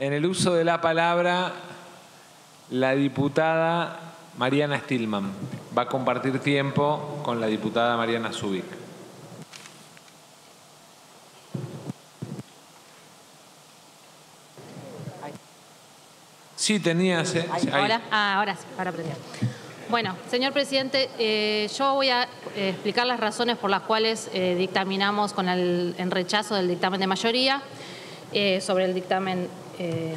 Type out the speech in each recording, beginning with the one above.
En el uso de la palabra, la diputada Mariana Stillman va a compartir tiempo con la diputada Mariana Zubik. Sí, tenías. eh. Ahora, ah, ahora sí, ahora aprendí. Bueno, señor presidente, eh, yo voy a eh, explicar las razones por las cuales eh, dictaminamos con el, en rechazo del dictamen de mayoría sobre el dictamen eh,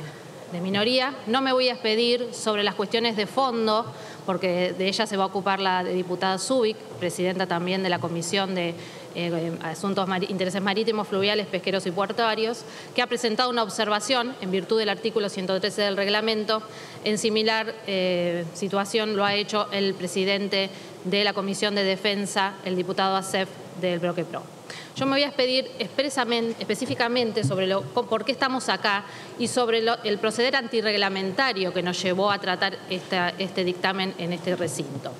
de minoría. No me voy a expedir sobre las cuestiones de fondo, porque de ella se va a ocupar la diputada Zubik, presidenta también de la Comisión de eh, Asuntos Mari- Intereses Marítimos, Fluviales, Pesqueros y Puertuarios, que ha presentado una observación en virtud del artículo 113 del reglamento. En similar eh, situación lo ha hecho el presidente de la Comisión de Defensa, el diputado Acef del Bloque Pro. Yo me voy a expedir expresamente, específicamente sobre por qué estamos acá y sobre el proceder antirreglamentario que nos llevó a tratar este dictamen en este recinto.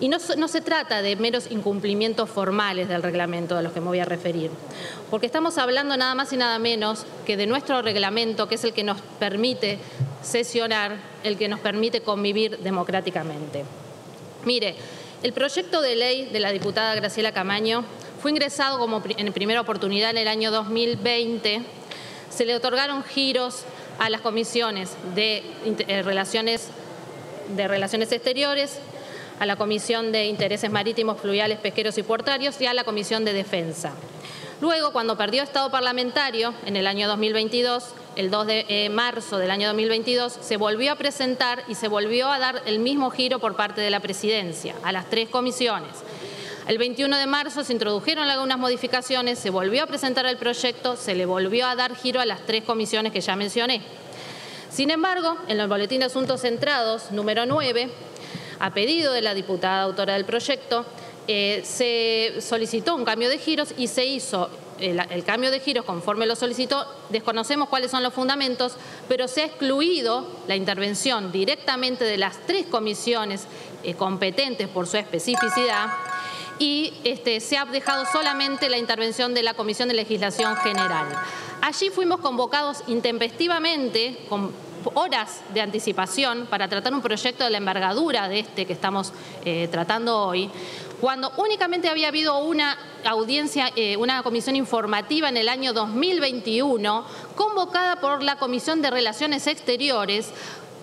Y no, no se trata de meros incumplimientos formales del reglamento de los que me voy a referir, porque estamos hablando nada más y nada menos que de nuestro reglamento, que es el que nos permite sesionar, el que nos permite convivir democráticamente. Mire, el proyecto de ley de la diputada Graciela Camaño fue ingresado como en primera oportunidad en el año 2020. Se le otorgaron giros a las comisiones de eh, relaciones de Relaciones Exteriores, a la Comisión de Intereses Marítimos, Fluviales, Pesqueros y Puertarios y a la Comisión de Defensa. Luego, cuando perdió estado parlamentario en el año 2022, el 2 de eh, marzo del año 2022, se volvió a presentar y se volvió a dar el mismo giro por parte de la presidencia a las tres comisiones. El 21 de marzo se introdujeron algunas modificaciones, se volvió a presentar el proyecto, se le volvió a dar giro a las tres comisiones que ya mencioné. Sin embargo, en el Boletín de Asuntos Centrados, número 9, a pedido de la diputada autora del proyecto, eh, se solicitó un cambio de giros y se hizo el, el cambio de giros conforme lo solicitó. Desconocemos cuáles son los fundamentos, pero se ha excluido la intervención directamente de las tres comisiones eh, competentes por su especificidad y este, se ha dejado solamente la intervención de la Comisión de Legislación General. Allí fuimos convocados intempestivamente, con horas de anticipación, para tratar un proyecto de la envergadura de este que estamos eh, tratando hoy, cuando únicamente había habido una audiencia, eh, una comisión informativa en el año 2021, convocada por la Comisión de Relaciones Exteriores,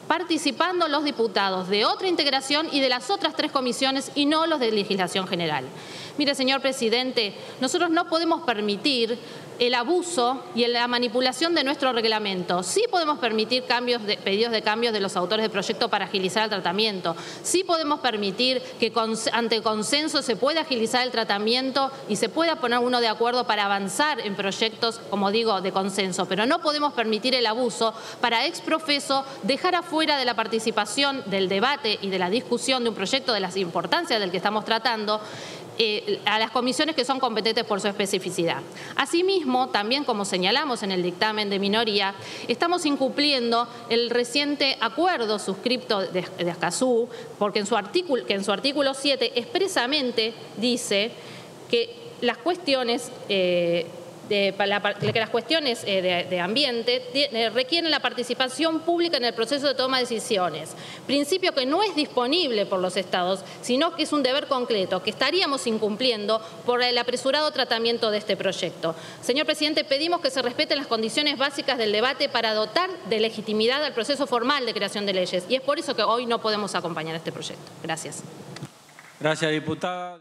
participando los diputados de otra integración y de las otras tres comisiones y no los de legislación general. Mire, señor presidente, nosotros no podemos permitir el abuso y la manipulación de nuestro reglamento. Sí podemos permitir de, pedidos de cambios de los autores del proyecto para agilizar el tratamiento. Sí podemos permitir que ante consenso se pueda agilizar el tratamiento y se pueda poner uno de acuerdo para avanzar en proyectos, como digo, de consenso. Pero no podemos permitir el abuso para ex profeso dejar afuera de la participación, del debate y de la discusión de un proyecto de las importancias del que estamos tratando eh, a las comisiones que son competentes por su especificidad. Asimismo, también como señalamos en el dictamen de minoría, estamos incumpliendo el reciente acuerdo suscripto de, de porque en su artículo, que en su artículo 7 expresamente dice que las cuestiones eh, de, que las cuestiones eh, de, ambiente requieren la participación pública en el proceso de toma de decisiones. Principio que no es disponible por los estados, sino que es un deber concreto que estaríamos incumpliendo por el apresurado tratamiento de este proyecto. Señor presidente, pedimos que se respeten las condiciones básicas del debate para dotar de legitimidad al proceso formal de creación de leyes. Y es por eso que hoy no podemos acompañar este proyecto. Gracias. Gracias, diputada.